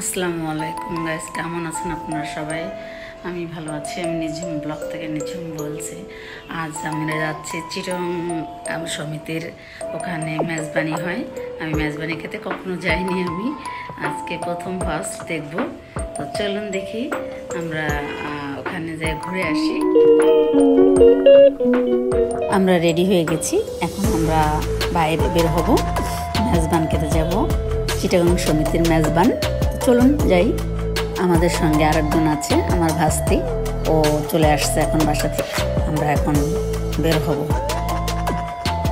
আসসালামু আলাইকুম গাইস, কেমন আছেন আপনারা সবাই? আমি ভালো আছি, আমি নিঝুম ব্লগ থেকে নিঝুম বলছি। আজ আমরা যাচ্ছি চিরং সমিতির ওখানে মেজবানি হয়। আমি মেজবানি খেতে কখনো যাইনি আমি। আজকে প্রথম ফার্স্ট দেখব। তো চলুন দেখি, আমরা ওখানে যাই ঘুরে আসি। আমরা রেডি হয়ে গেছি। এখন আমরা বাইরে বের হব। মেজবান খেতে যাব। চিটাগাং সমিতির মেজবান। চলুন যাই। আমাদের সঙ্গে আরেকজন আছে, আমার ভাস্তি। ও চলে আসছে এখন বাসা থেকে। আমরা এখন বের হব।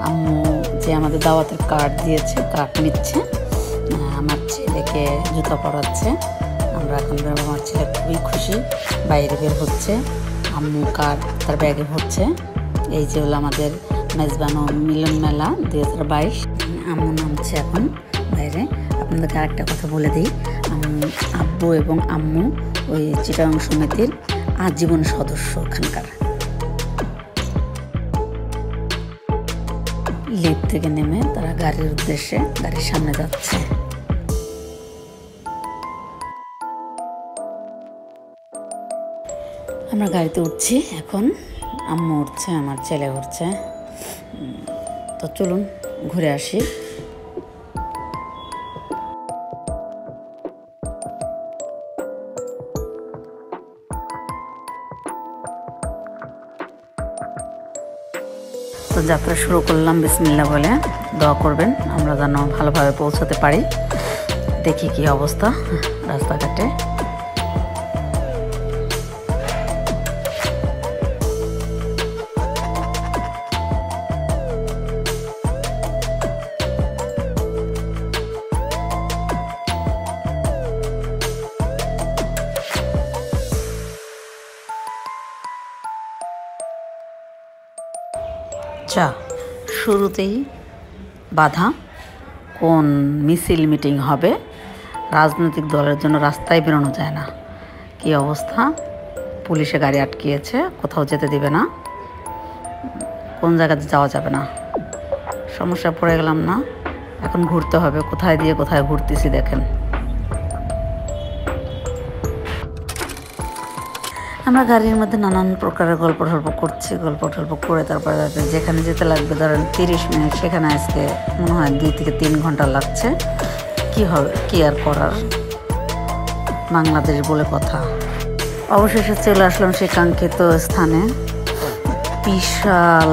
আম্মু যে আমাদের দাওয়াতের কার্ড দিয়েছে, কার্ড নিচ্ছে। আমার ছেলেকে জুতো পরাচ্ছে। আমরা এখন বের। আমার ছেলে খুবই খুশি। বাইরে বের হচ্ছে। আম্মু কার্ড তার ব্যাগে ভরছে। এই যে হলো আমাদের মেজবান মিলন মেলা দুই হাজার বাইশ। আম্মু নামছে এখন। বাইরে। আপনাদেরকে আরেকটা কথা বলে দিই। আব্বু এবং আম্মু ওই চিটাগাং সমিতির আজীবন সদস্য ওখানকার। লিফট থেকে নেমে তারা গাড়ির উদ্দেশ্যে গাড়ির সামনে যাচ্ছে। আমরা গাড়িতে উঠছি। এখন আম্মু উঠছে, আমার ছেলে উঠছে। তো চলুন ঘুরে আসি। যাত্রা শুরু করলাম বিসমিল্লা বলে। দোয়া করবেন, আমরা যেন ভালোভাবে পৌঁছাতে পারি। দেখি কি অবস্থা রাস্তাঘাটে। আচ্ছা শুরুতেই বাধা। কোন মিছিল মিটিং হবে? রাজনৈতিক দলের জন্য রাস্তায় বেরোনো যায় না। কি অবস্থা? পুলিশে গাড়ি আটকিয়েছে, কোথাও যেতে দিবে না। কোন জায়গাতে যাওয়া যাবে না? সমস্যা পড়ে গেলাম না। এখন ঘুরতে হবে। কোথায় দিয়ে কোথায় ঘুরতেছি দেখেন। আমরা গাড়ির মধ্যে নানান প্রকারের গল্প টল্প করছি, গল্প টল্প করে তারপরে যেখানে যেতে লাগবে, ধরেন তিরিশ মিনিট, সেখানে আজকে মনে হয় দুই থেকে তিন ঘণ্টা লাগছে। কি হবে? কি আর করার? বাংলাদেশ বলে কথা। অবশেষে চলে আসলাম সেই কাঙ্ক্ষিত স্থানে। বিশাল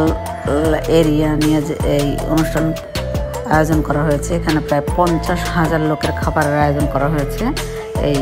এরিয়া নিয়ে যে এই অনুষ্ঠান আয়োজন করা হয়েছে। এখানে প্রায় পঞ্চাশ হাজার লোকের খাবারের আয়োজন করা হয়েছে। এই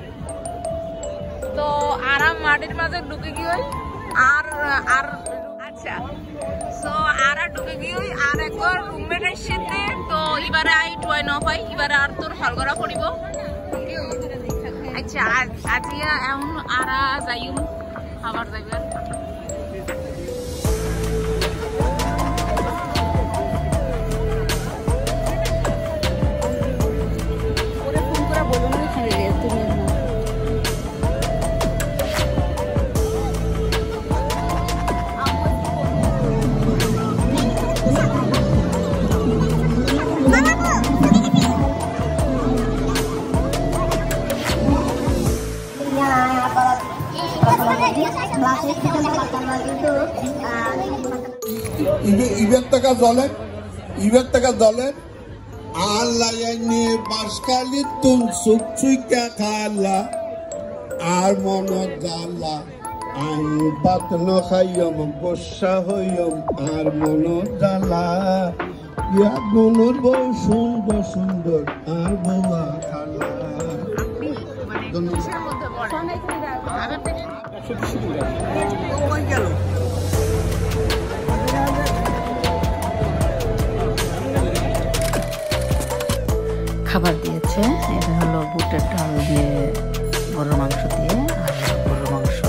মাটির মাঝে ঢুকে গিয়ে আর আর আচ্ছা। সো আর আর ঢুকে গিয়ে আর একবার রুমমেট এসেছে, তো এবারে আই টয় ন এবারে আর তোর হল আচ্ছা আজ আজিয়া এমন আরা যাইম খাবার ইবে- ইবের টাকা জলেন ইবের টাকা জলেন আল্লাহ নিয়ে বাসকালি তুন সুখ চুইকা আর মন জালা আই বাত নখাইয়ম বর্ষা হইয়ম, আর মন জালা ইয়া মনোর বউ সুন্দর সুন্দর, আর বউয়া খালা। খাবার দিয়েছে, এটা হলো বুটের ডাল দিয়ে গরুর মাংস দিয়ে আর গরুর মাংস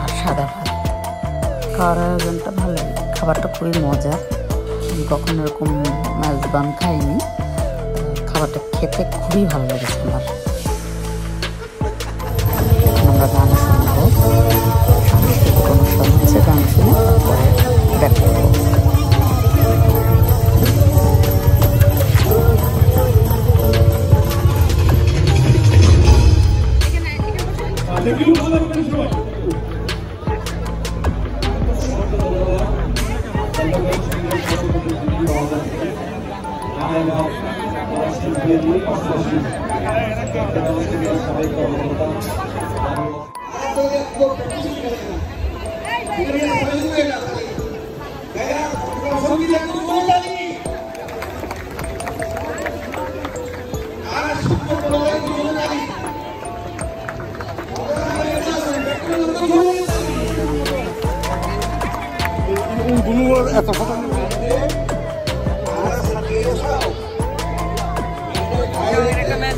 আর সাদা ভাত। খাওয়ার আয়োজনটা ভালো খাবারটা খুবই মজা আমি কখনো এরকম মেজবান খাইনি। খাবারটা খেতে খুবই ভালো লেগেছে আমার। আমরা গান শুনব সাংস্কৃতিক অনুষ্ঠান হচ্ছে গান শুনে তারপরে ব্যাক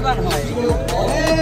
করব একটু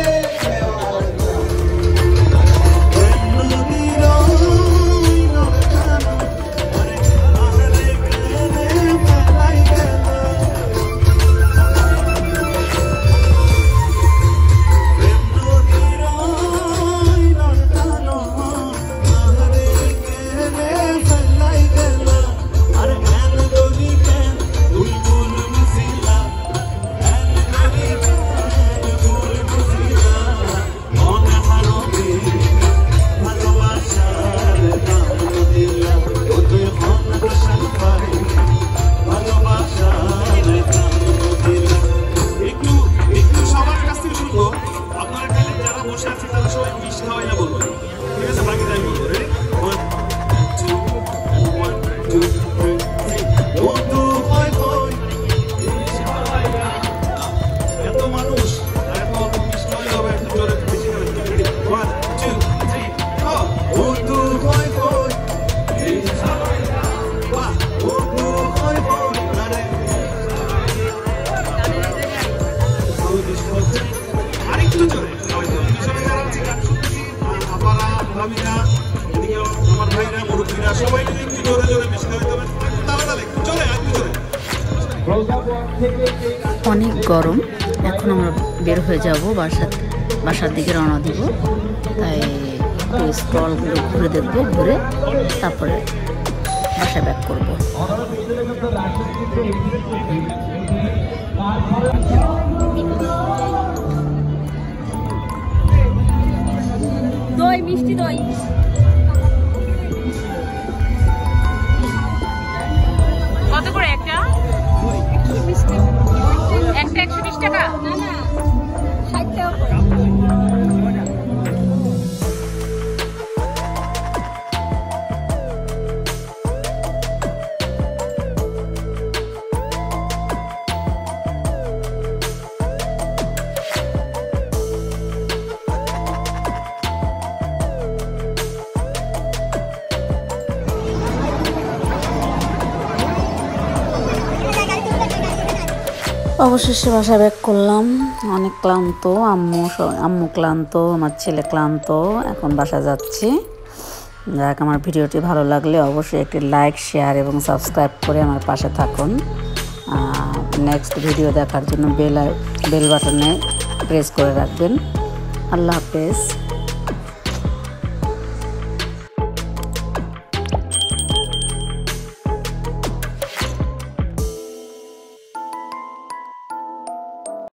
সবাই একটু জোরে জোরে বেশি অনেক গরম এখন আমরা বের হয়ে যাব বাসা বাসার দিকে রওনা দিব। তাই একটু স্ক্রলগুলো ঘুরে দেখব ঘুরে তারপরে বাসা ব্যাক করব। দই মিষ্টি দই। অবশেষে বাসা ব্যাক করলাম। অনেক ক্লান্ত, আম্মু আম্মু ক্লান্ত, আমার ছেলে ক্লান্ত। এখন বাসা যাচ্ছি। যাক, আমার ভিডিওটি ভালো লাগলে অবশ্যই একটি লাইক শেয়ার এবং সাবস্ক্রাইব করে আমার পাশে থাকুন। নেক্সট ভিডিও দেখার জন্য বেল বেল বাটনে প্রেস করে রাখবেন। আল্লাহ হাফেজ।